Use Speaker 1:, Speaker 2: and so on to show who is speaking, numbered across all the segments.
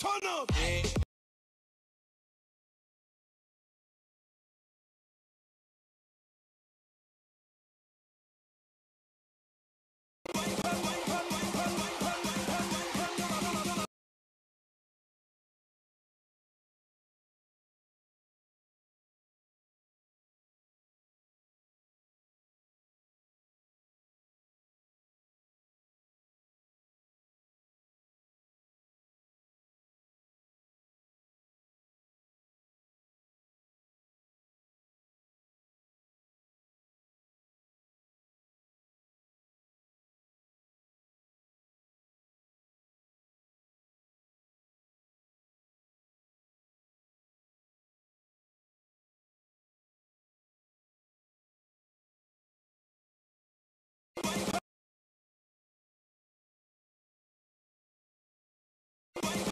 Speaker 1: Turn up.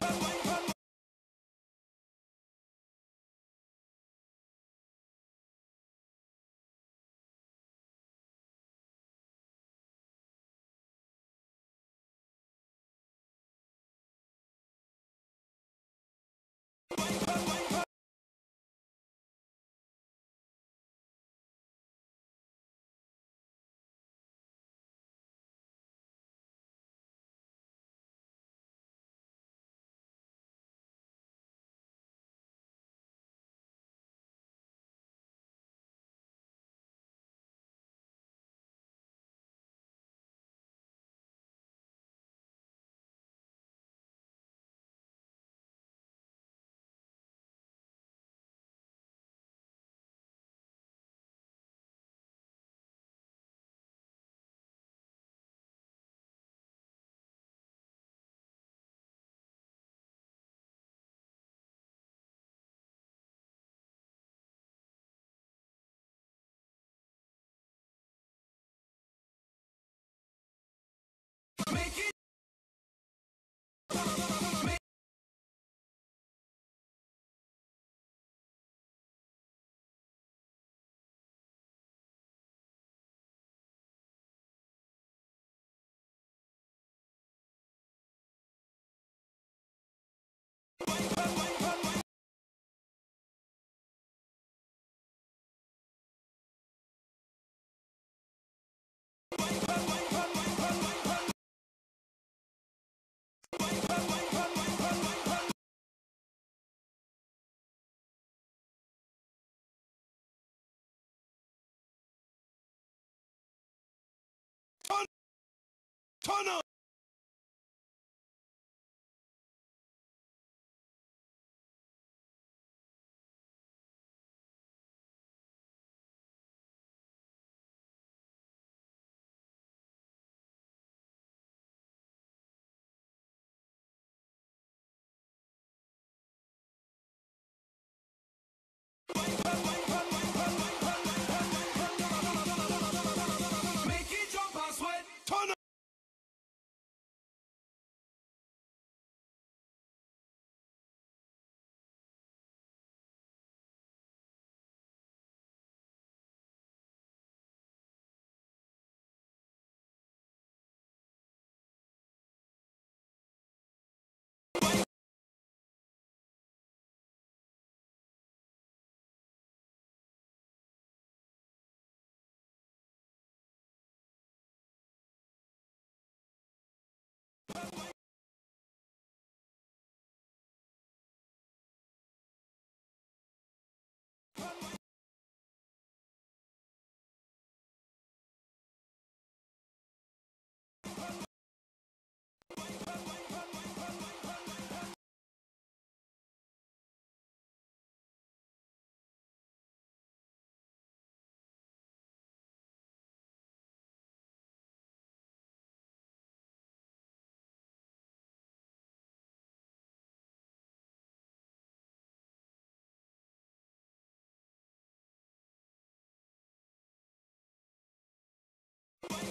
Speaker 1: Make Turn. Up.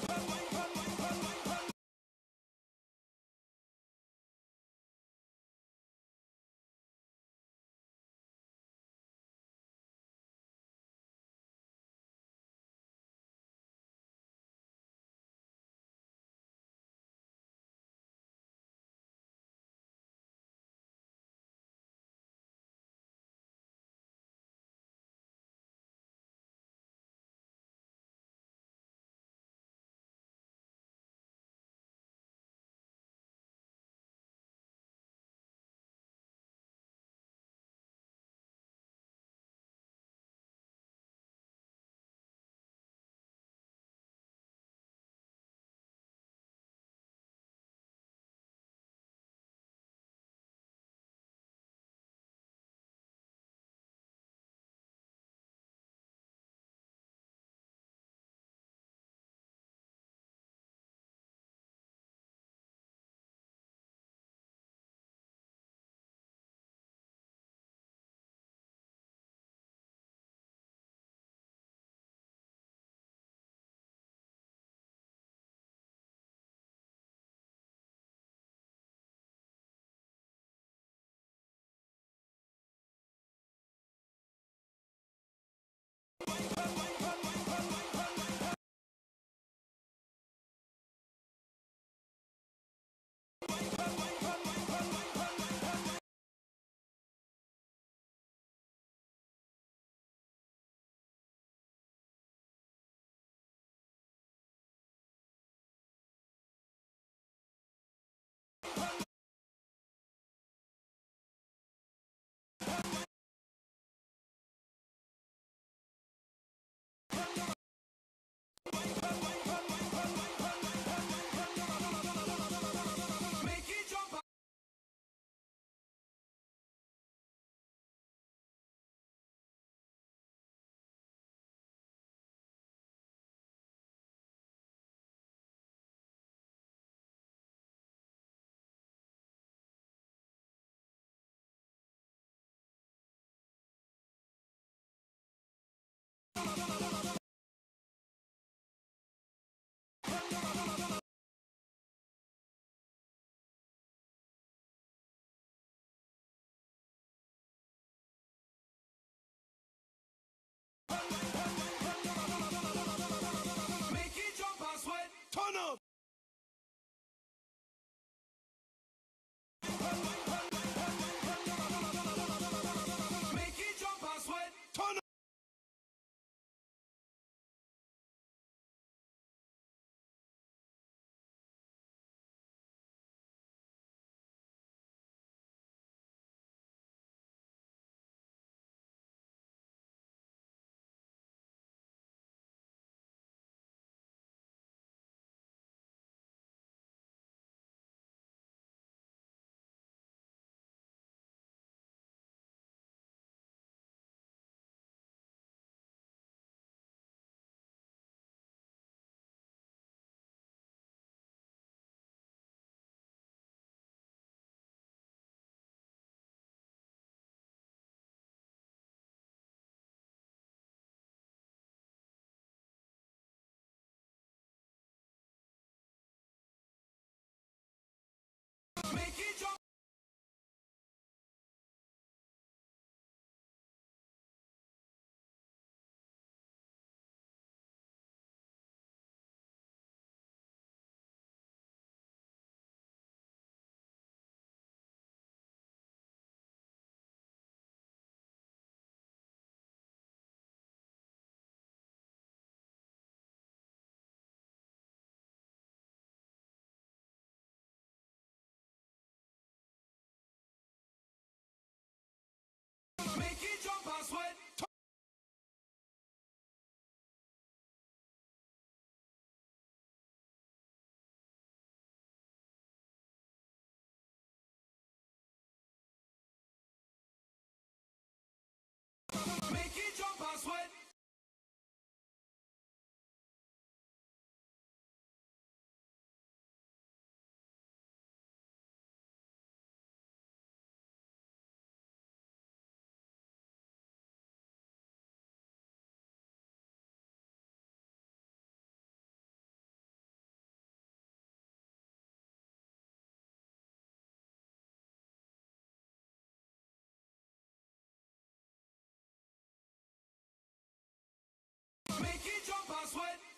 Speaker 1: Bye-bye. turn up.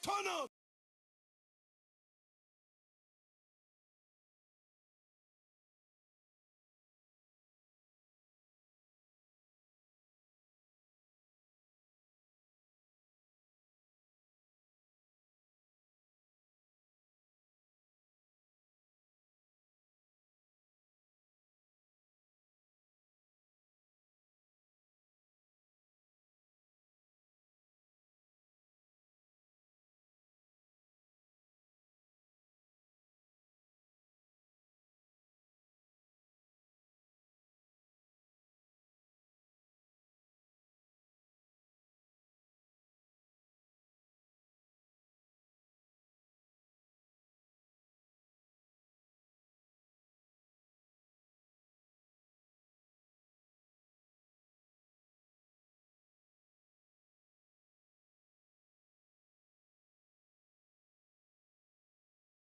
Speaker 1: And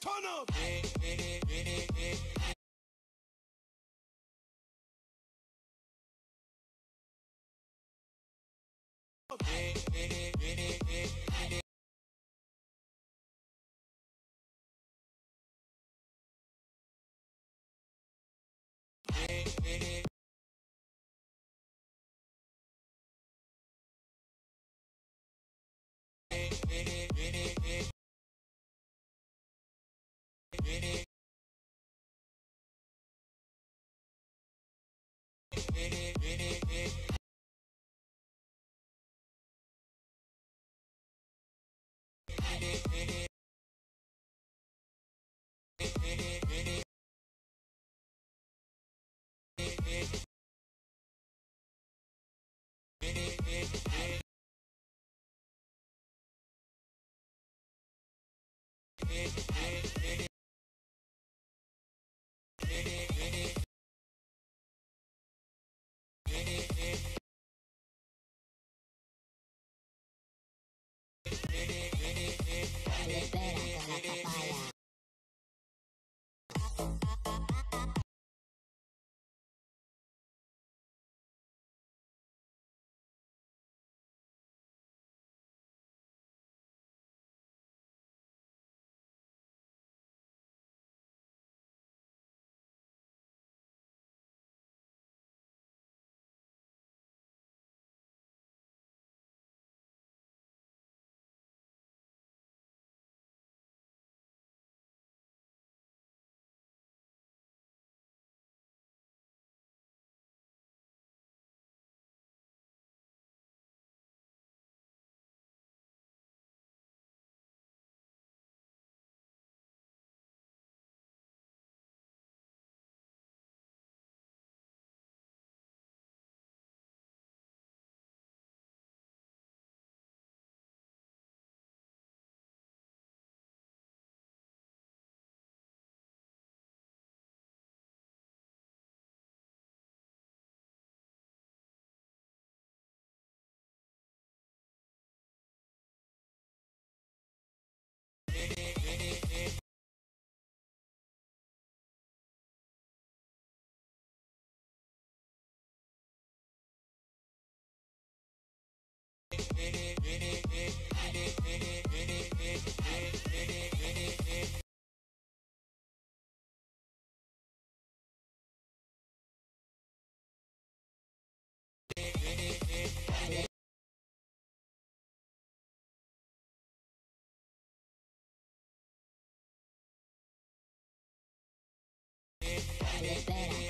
Speaker 1: Turn up!
Speaker 2: Libera Libera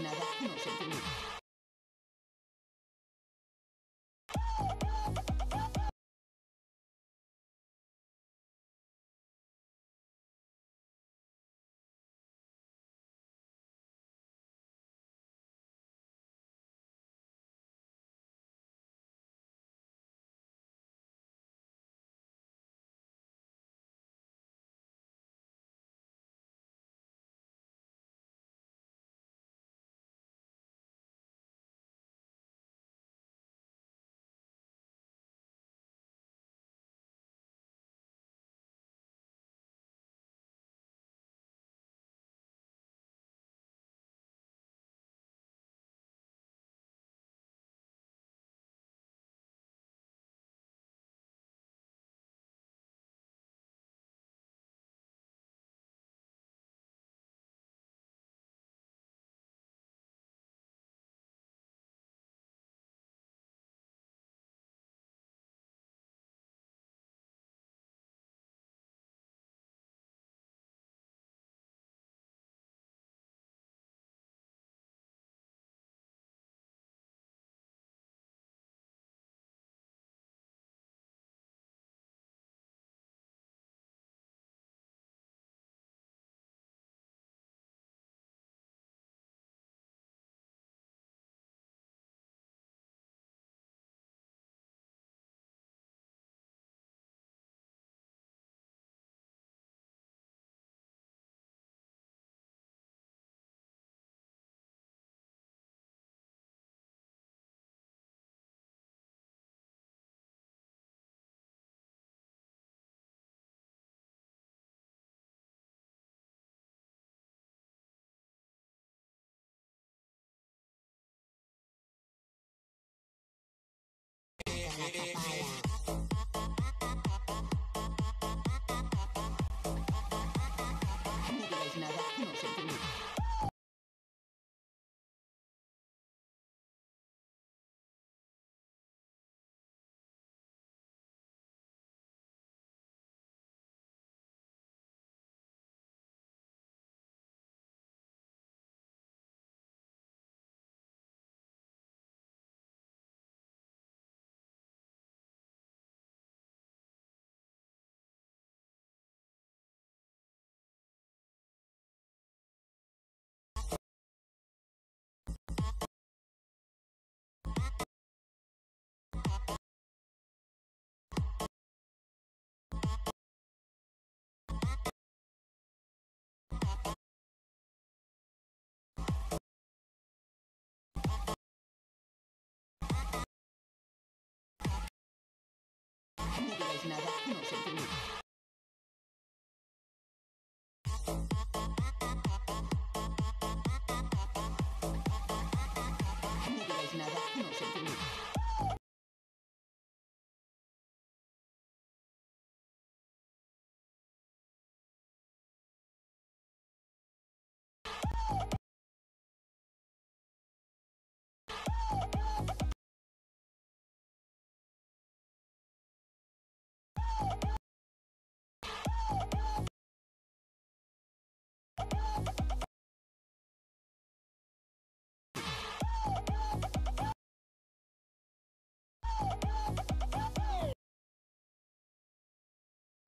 Speaker 3: nada. No. Digáis nada, no os intimide.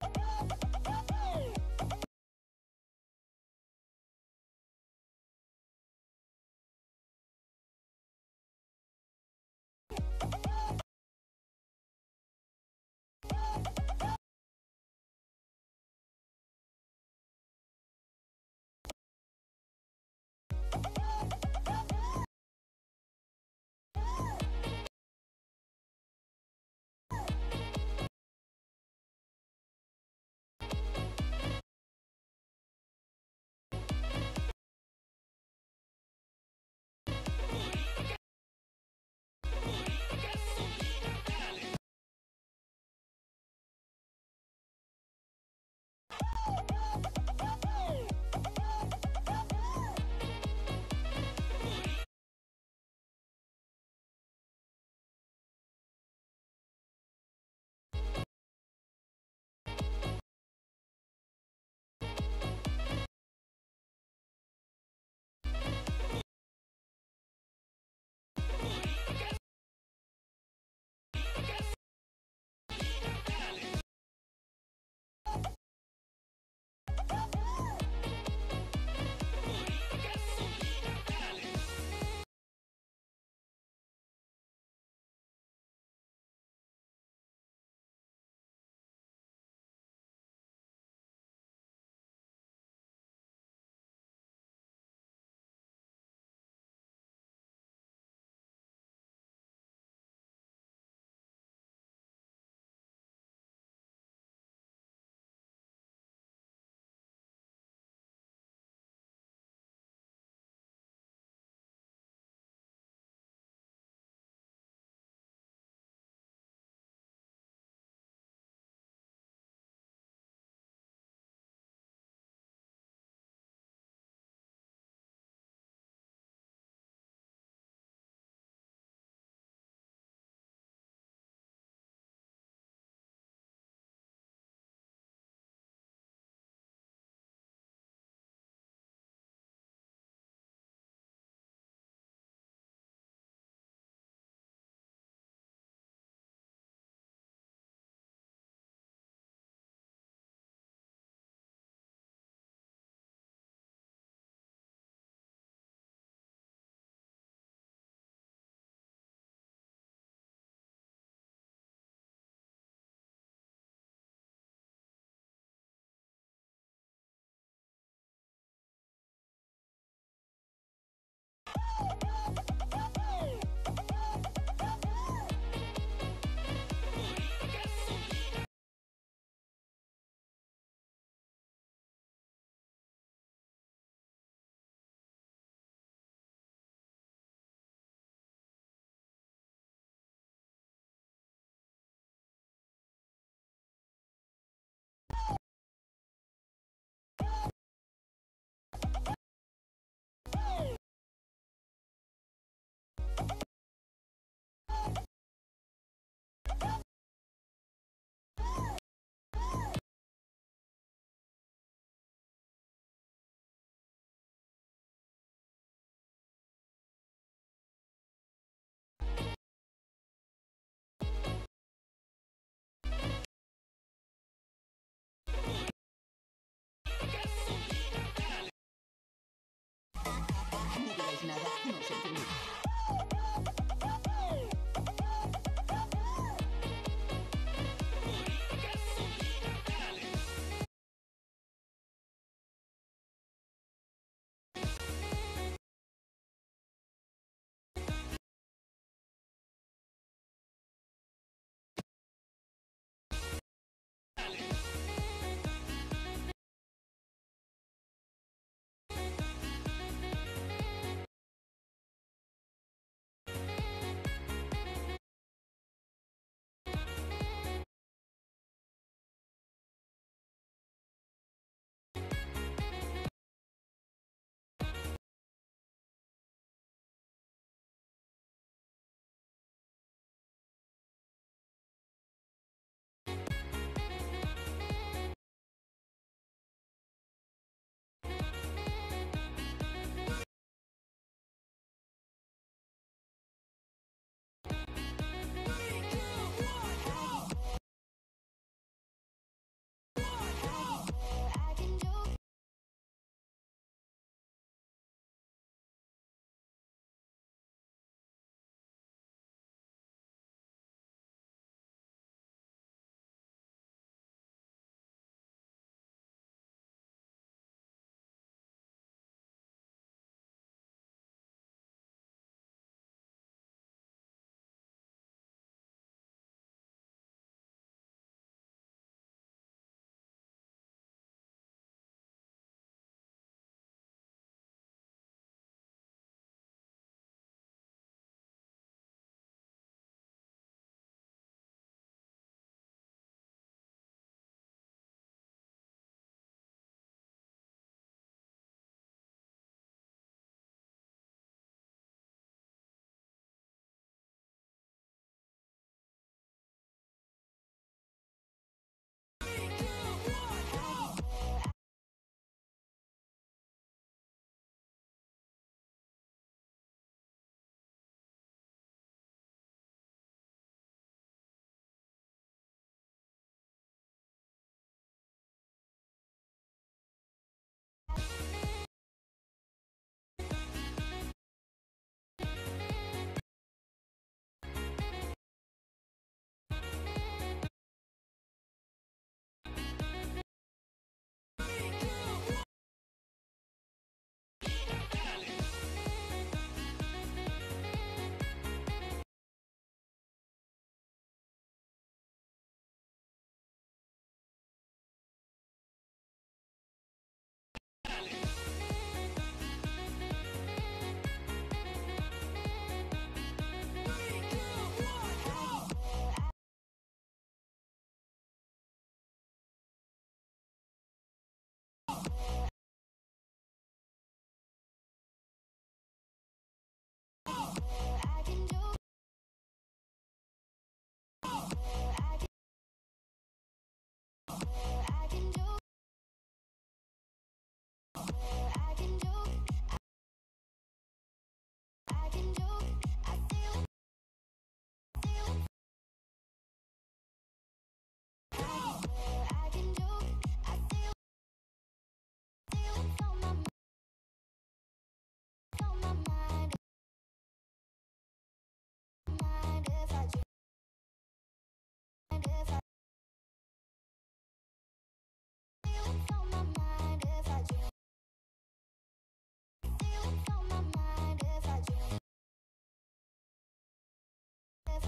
Speaker 3: No digáis nada, no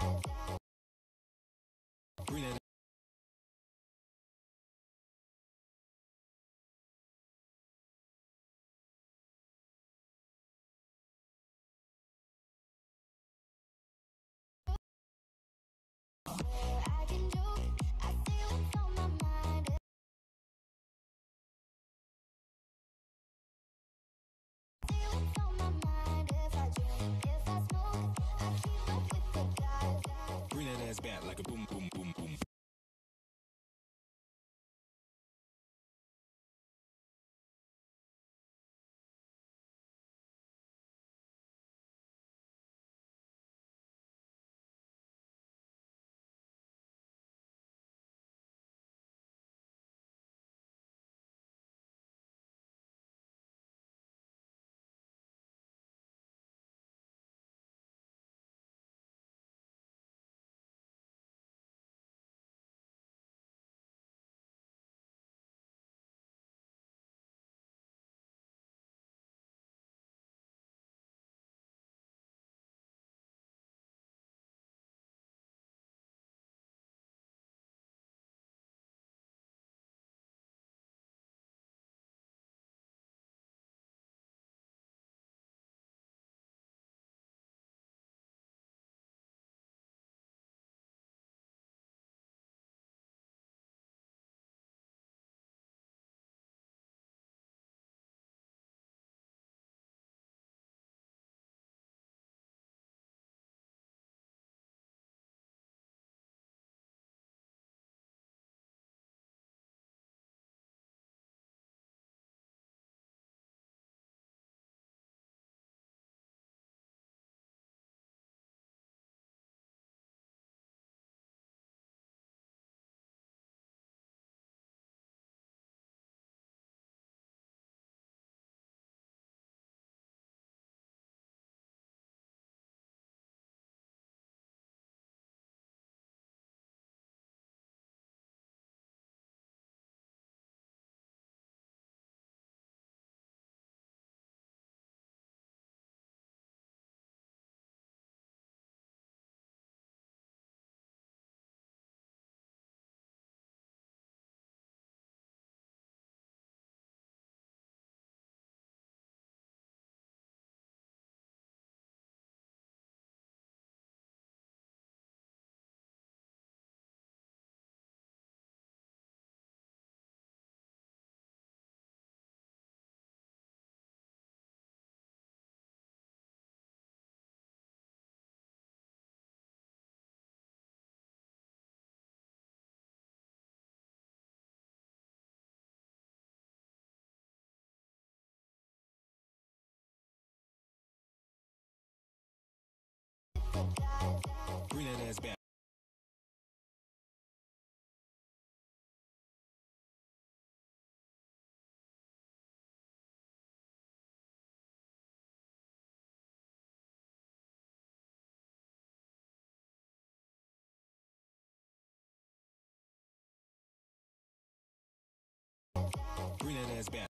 Speaker 1: Bring ass back like a boom, boom, boom, boom. Bring that ass back. Bring that ass back.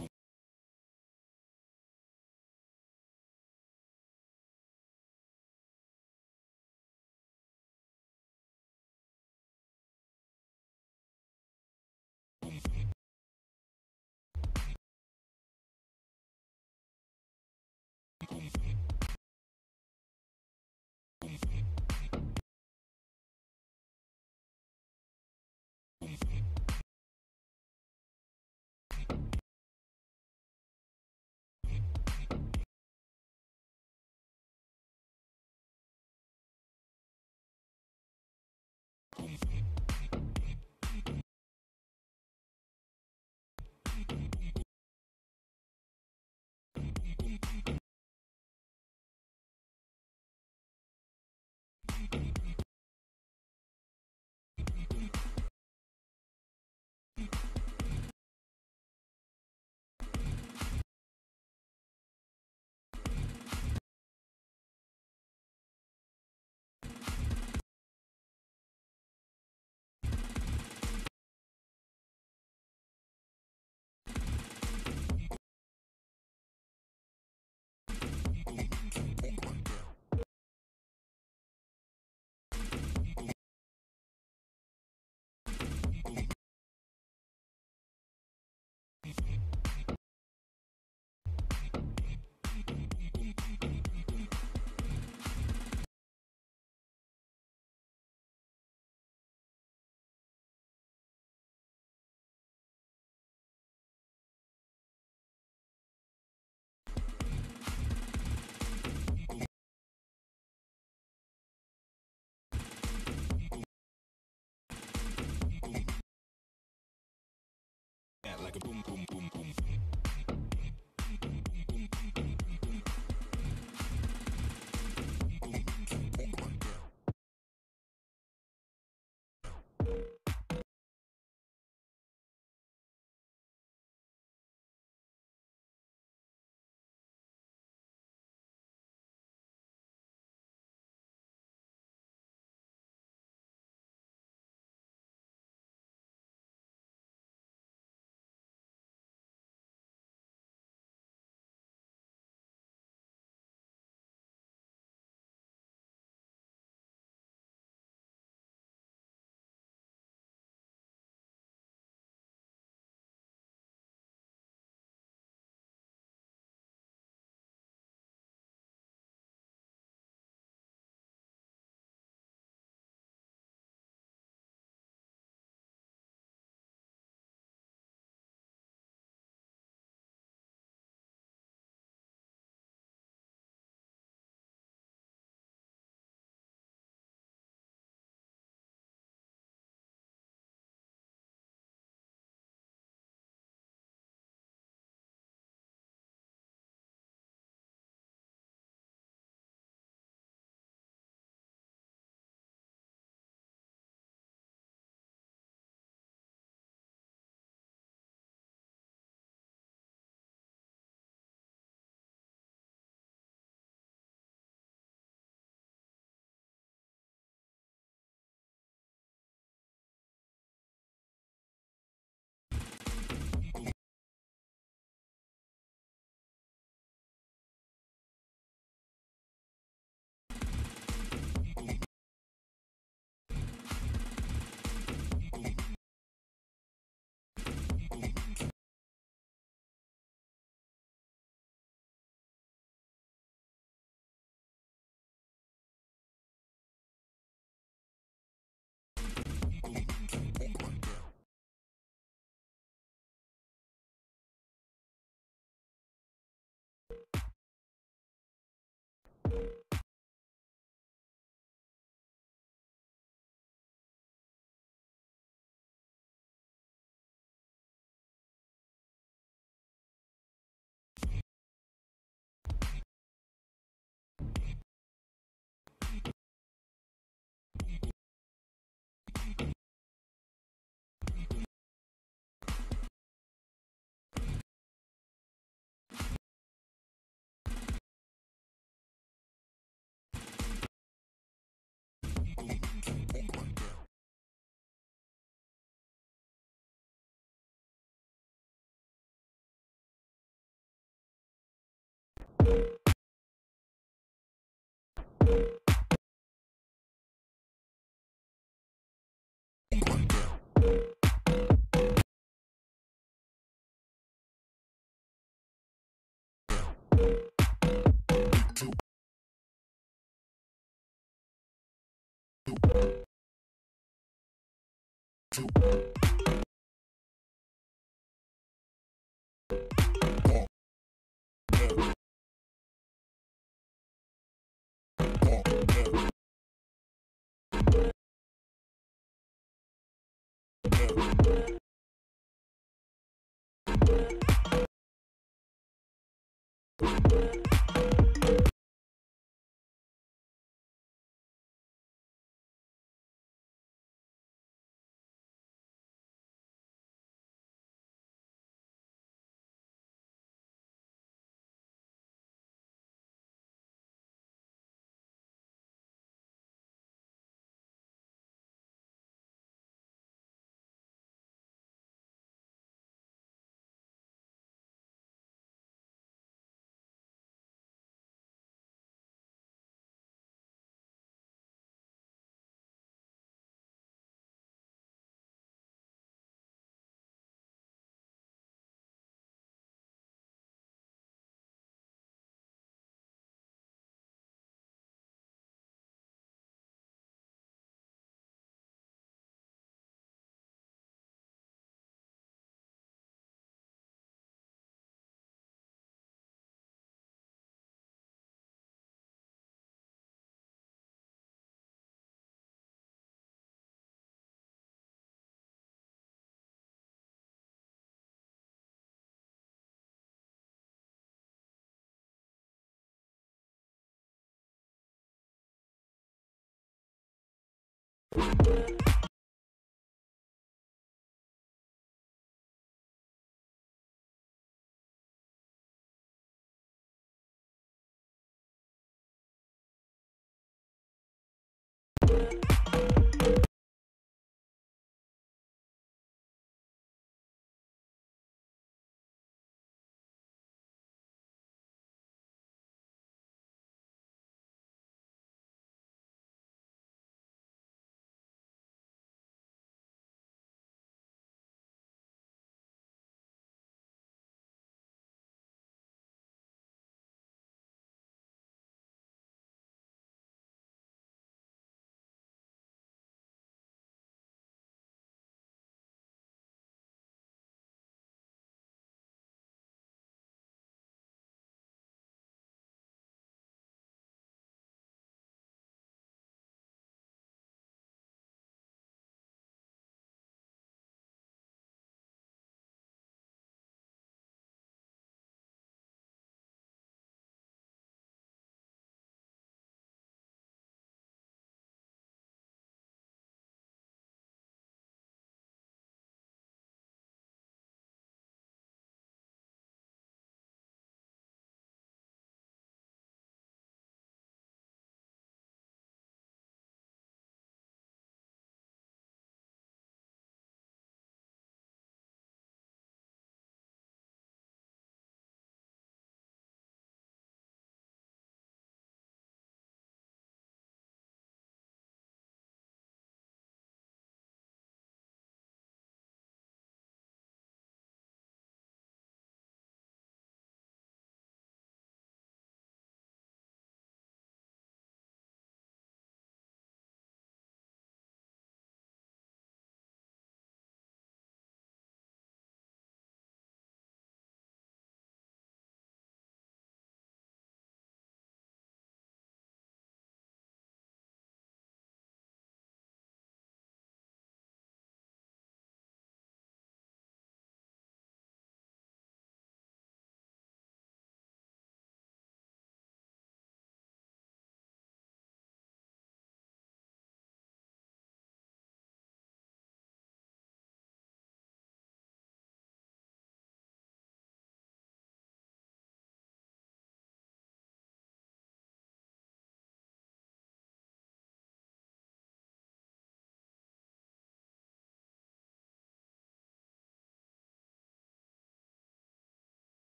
Speaker 1: Boom. Back like a boom, boom, boom, boom. Two.
Speaker 4: you you